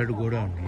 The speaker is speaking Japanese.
బెడ్ కూడా ఉంది